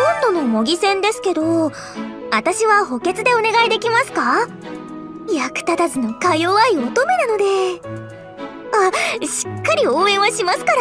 今度の模擬戦ですけど私は補欠でお願いできますか？役立たずのか弱い乙女なので。あしっかり応援はしますから。